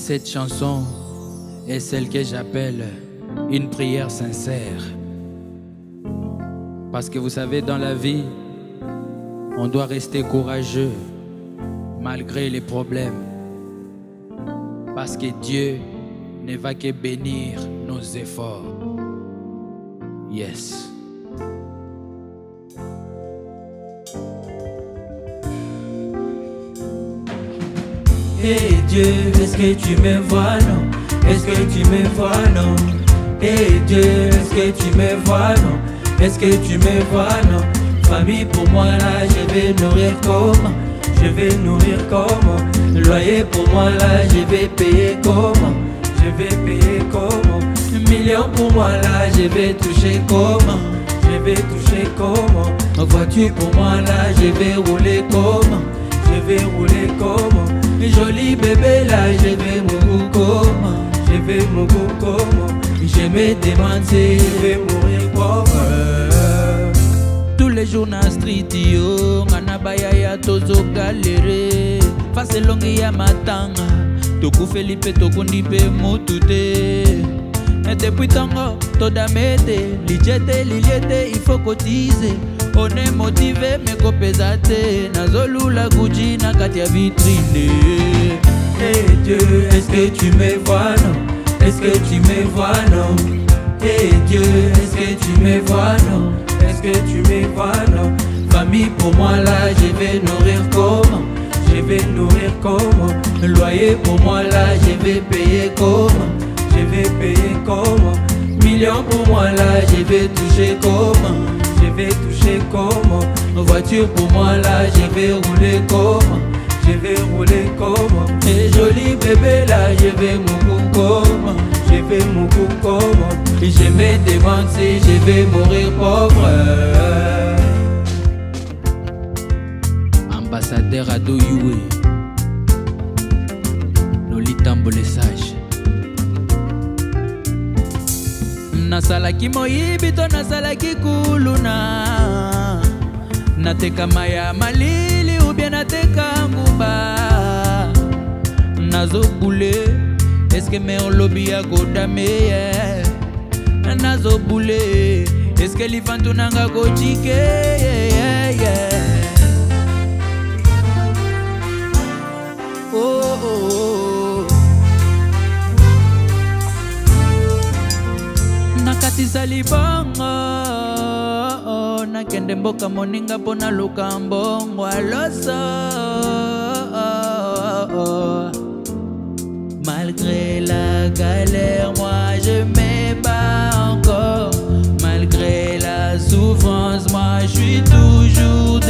Cette chanson est celle que j'appelle une prière sincère. Parce que vous savez, dans la vie, on doit rester courageux malgré les problèmes. Parce que Dieu ne va que bénir nos efforts. Yes. Hey Dieu, est-ce que tu me vois, non? Est-ce que tu me vois, non? Hey Dieu, est-ce que tu me vois, non? Est-ce que tu me vois, non? Famille, pour moi là, je vais nourrir comment? Je vais nourrir comment? Loyer pour moi là, je vais payer comment? Je vais payer comment? Millions pour moi là, je vais toucher comment? Je vais toucher comment? Voiture pour moi là, je vais rouler comment? Je vais rouler comment? Joli bébé là, je vais mourir comment Je vais mourir comment Je me demande si je vais mourir pauvre tous les jours na street yo nga na bayaya tozogalere fase elongi ya matanga. Tokufeli mpe tokundi mpe mutu te depuis ntango todame te lilie te lilie te ifo kotize one motive me kopeza te. Nazolula guji na kati ya vitrine. Hey Dieu, est-ce que tu me vois non? Est-ce que tu me vois non? Hey Dieu, est-ce que tu me vois non? Est-ce que tu me vois non? Famille pour moi là, je vais nourrir comment? Je vais nourrir comment? Loyer pour moi là, je vais payer comment? Je vais payer comment? Millions pour moi là, je vais toucher comment? Vais toucher comment Voiture pour moi là, je vais rouler comment je vais rouler comment Et joli bébé là, je vais mourir comment Je vais mourir comment Et je me demande si je vais mourir pauvre. Ambassadeur ado yue lolitambo nasalaki moyibi to nasalaki kuluna. Natekama ya malili ubie nateka nguba nazobule eske mer lobi ya kodame ye? Nazobule eske lifantu nanga kojike yeah, oh, oh. Malgré la galère, moi je me bats encore. Malgré la souffrance, moi je suis toujours.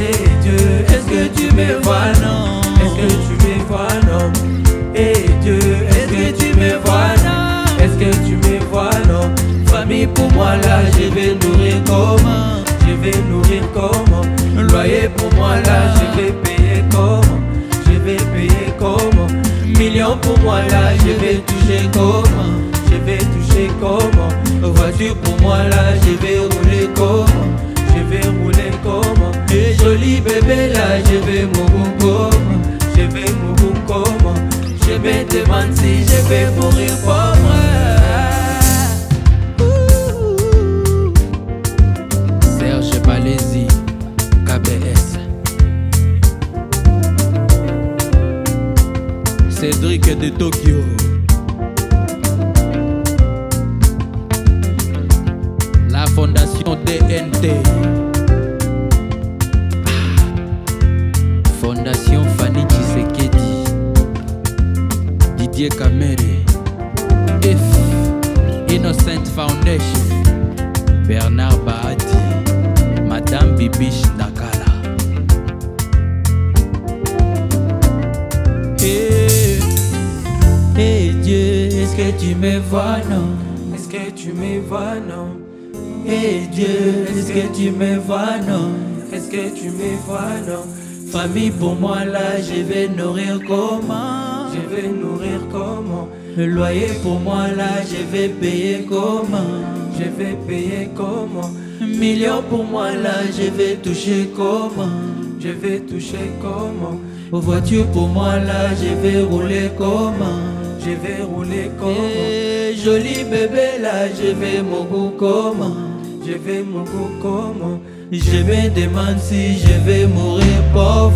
Hey Dieu, est-ce que tu me vois Pour moi là, je vais nourrir comment? Je vais nourrir comment? Loyer pour moi là, je vais payer comment? Je vais payer comment? Millions pour moi là, je vais toucher comment? Je vais toucher comment? Voiture pour moi là, je vais rouler comment? Je vais rouler comment? Et joli bébé là, je vais mourir comment? Je vais mourir comment? Je me demande si je vais mourir pauvre Tokyo. La fondation DNT. Fondation Fanny Tshisekedi. Didier Kamere. F. Innocent Foundation. Bernard Bahati. Me vois non. Est-ce que tu me vois non? Hey Dieu, est-ce que tu me vois non? Est-ce que tu me vois non? Famille pour moi là, je vais nourrir comment? Je vais nourrir comment? Le loyer pour moi là, je vais payer comment? Je vais payer comment? Millions pour moi là, je vais toucher comment? Je vais toucher comment? Vois-tu pour moi là, je vais rouler comment? Je vais rouler comment Eh, Joli bébé là, je vais mon goût comment Je vais mon goût comment Je me demande si je vais mourir pauvre